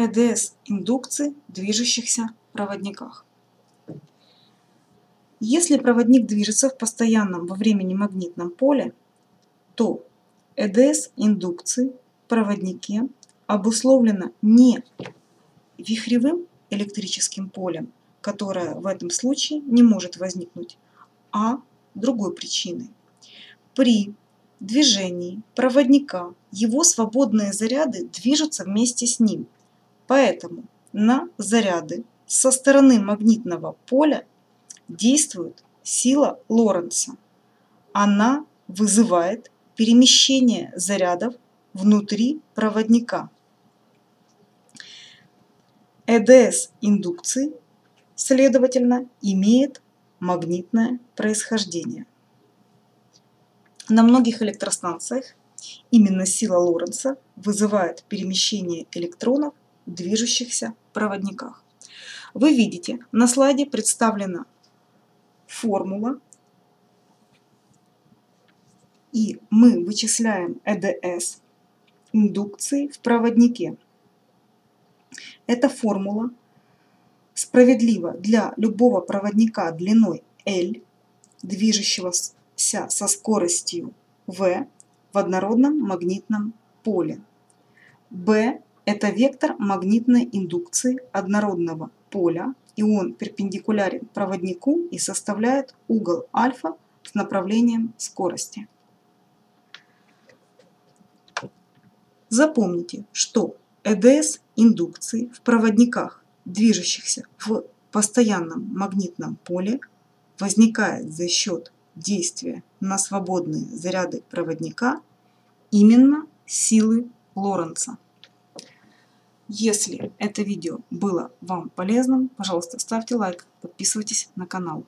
ЭДС индукции в движущихся проводниках. Если проводник движется в постоянном во времени магнитном поле, то ЭДС индукции в проводнике обусловлено не вихревым электрическим полем, которое в этом случае не может возникнуть, а другой причиной. При движении проводника его свободные заряды движутся вместе с ним. Поэтому на заряды со стороны магнитного поля действует сила Лоренца. Она вызывает перемещение зарядов внутри проводника. ЭДС индукции, следовательно, имеет магнитное происхождение. На многих электростанциях именно сила Лоренца вызывает перемещение электронов движущихся проводниках. Вы видите, на слайде представлена формула, и мы вычисляем ЭДС индукции в проводнике. Эта формула справедлива для любого проводника длиной L, движущегося со скоростью v в однородном магнитном поле. B – это вектор магнитной индукции однородного поля, и он перпендикулярен проводнику и составляет угол альфа с направлением скорости. Запомните, что ЭДС индукции в проводниках, движущихся в постоянном магнитном поле, возникает за счет действия на свободные заряды проводника именно силы Лоренца. Если это видео было вам полезным, пожалуйста, ставьте лайк, подписывайтесь на канал.